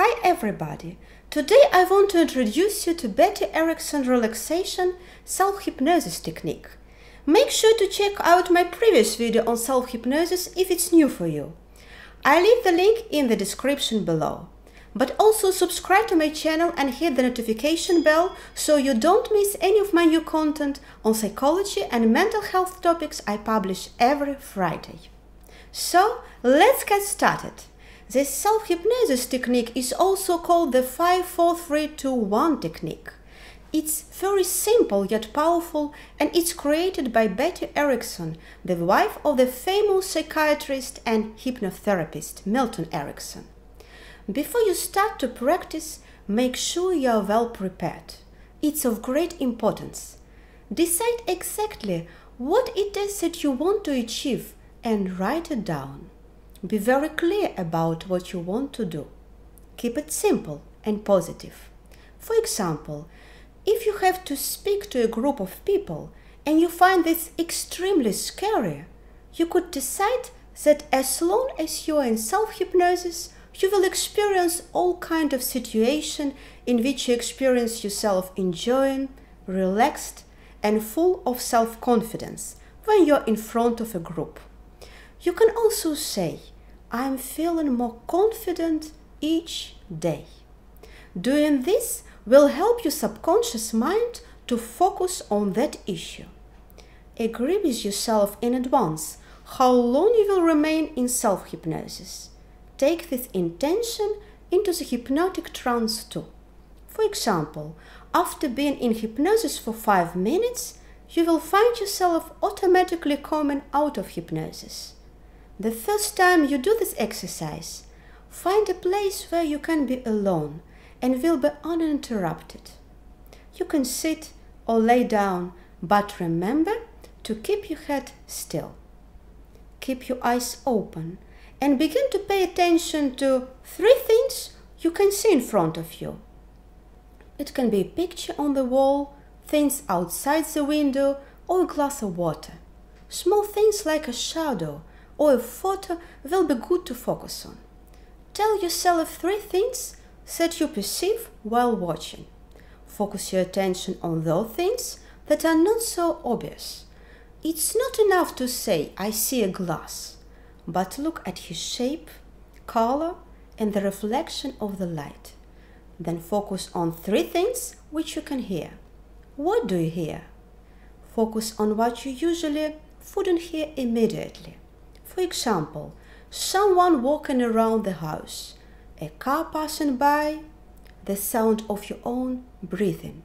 Hi everybody! Today I want to introduce you to Betty Erickson relaxation self-hypnosis technique. Make sure to check out my previous video on self-hypnosis if it's new for you. I leave the link in the description below. But also subscribe to my channel and hit the notification bell so you don't miss any of my new content on psychology and mental health topics I publish every Friday. So let's get started. This self-hypnosis technique is also called the 5-4-3-2-1 technique. It's very simple yet powerful and it's created by Betty Erickson, the wife of the famous psychiatrist and hypnotherapist Milton Erickson. Before you start to practice, make sure you are well prepared. It's of great importance. Decide exactly what it is that you want to achieve and write it down. Be very clear about what you want to do. Keep it simple and positive. For example, if you have to speak to a group of people and you find this extremely scary, you could decide that as long as you are in self-hypnosis, you will experience all kind of situation in which you experience yourself enjoying, relaxed, and full of self-confidence when you're in front of a group. You can also say, I'm feeling more confident each day. Doing this will help your subconscious mind to focus on that issue. Agree with yourself in advance how long you will remain in self hypnosis. Take this intention into the hypnotic trance too. For example, after being in hypnosis for five minutes, you will find yourself automatically coming out of hypnosis. The first time you do this exercise, find a place where you can be alone and will be uninterrupted. You can sit or lay down, but remember to keep your head still. Keep your eyes open and begin to pay attention to three things you can see in front of you. It can be a picture on the wall, things outside the window, or a glass of water. Small things like a shadow or a photo will be good to focus on. Tell yourself three things that you perceive while watching. Focus your attention on those things that are not so obvious. It's not enough to say, I see a glass, but look at his shape, color, and the reflection of the light. Then focus on three things which you can hear. What do you hear? Focus on what you usually wouldn't hear immediately. For example, someone walking around the house, a car passing by, the sound of your own breathing.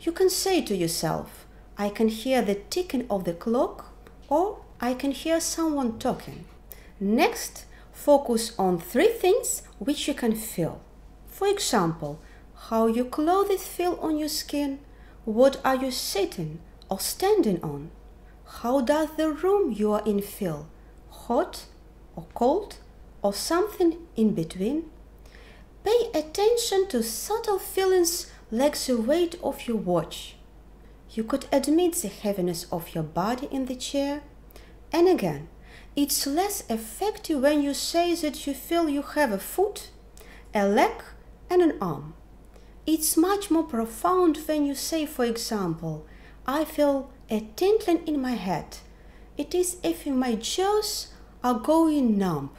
You can say to yourself, I can hear the ticking of the clock or I can hear someone talking. Next, focus on three things which you can feel. For example, how your clothes feel on your skin, what are you sitting or standing on, how does the room you are in feel, hot or cold or something in between. Pay attention to subtle feelings like the weight of your watch. You could admit the heaviness of your body in the chair. And again, it's less effective when you say that you feel you have a foot, a leg, and an arm. It's much more profound when you say, for example, I feel a tingling in my head. It is if my jaws are going numb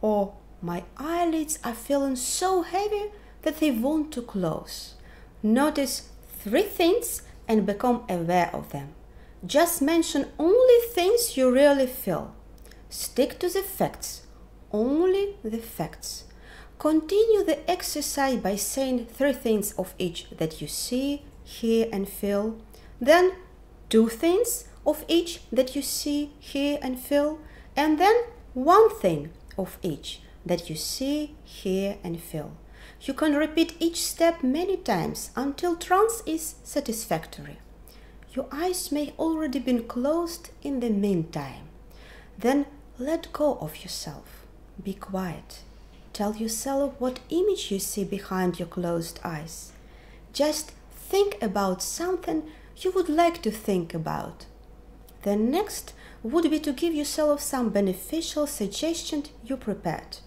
or my eyelids are feeling so heavy that they want to close. Notice three things and become aware of them. Just mention only things you really feel. Stick to the facts, only the facts. Continue the exercise by saying three things of each that you see, hear, and feel. Then two things of each that you see, hear, and feel and then one thing of each that you see, hear, and feel. You can repeat each step many times until trance is satisfactory. Your eyes may already been closed in the meantime. Then let go of yourself. Be quiet. Tell yourself what image you see behind your closed eyes. Just think about something you would like to think about. Then next would be to give yourself some beneficial suggestion you prepared.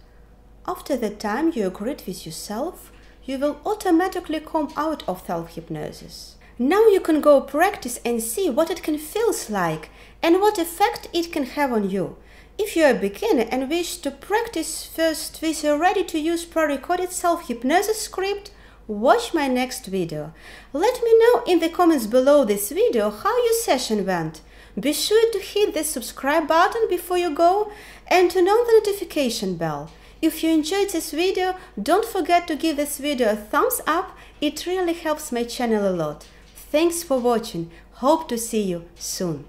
after the time you agreed with yourself, you will automatically come out of self-hypnosis. Now you can go practice and see what it can feels like and what effect it can have on you. If you are a beginner and wish to practice first with a ready-to-use pre-recorded self-hypnosis script, watch my next video. Let me know in the comments below this video how your session went. Be sure to hit the subscribe button before you go and turn on the notification bell. If you enjoyed this video, don't forget to give this video a thumbs up, it really helps my channel a lot. Thanks for watching, hope to see you soon.